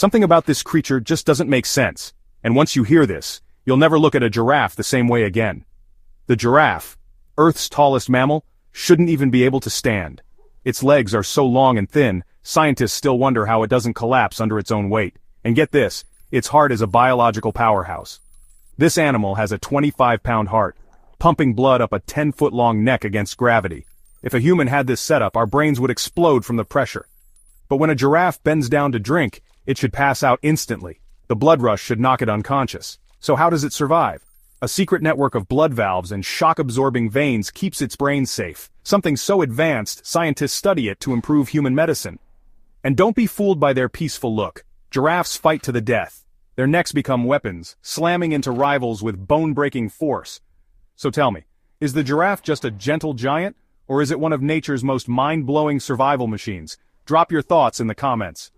Something about this creature just doesn't make sense, and once you hear this, you'll never look at a giraffe the same way again. The giraffe, Earth's tallest mammal, shouldn't even be able to stand. Its legs are so long and thin, scientists still wonder how it doesn't collapse under its own weight. And get this, its heart is a biological powerhouse. This animal has a 25-pound heart, pumping blood up a 10-foot-long neck against gravity. If a human had this setup, our brains would explode from the pressure. But when a giraffe bends down to drink, it should pass out instantly. The blood rush should knock it unconscious. So how does it survive? A secret network of blood valves and shock-absorbing veins keeps its brain safe. Something so advanced, scientists study it to improve human medicine. And don't be fooled by their peaceful look. Giraffes fight to the death. Their necks become weapons, slamming into rivals with bone-breaking force. So tell me, is the giraffe just a gentle giant, or is it one of nature's most mind-blowing survival machines? Drop your thoughts in the comments.